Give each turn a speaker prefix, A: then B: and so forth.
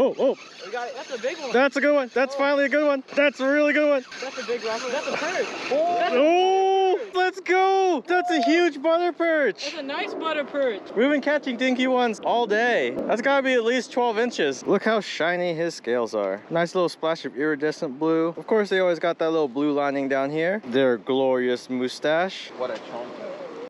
A: oh, oh.
B: We got it. That's a big one.
A: That's a good one. That's
B: Oh.
A: finally a good one. That's a really good one.
B: That's a big rock. That's a perch. Oh, that's a,
A: Oh, let's go. That's a huge butter perch.
B: that's a nice butter perch.
A: We've been catching dinky ones all day. That's gotta be at least 12 inches. Look how shiny his scales are. Nice little splash of iridescent blue. Of course, they always got that little blue lining down here. Their glorious mustache.
C: What a chunk.